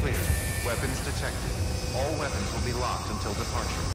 Clear. Weapons detected. All weapons will be locked until departure.